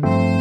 Bye.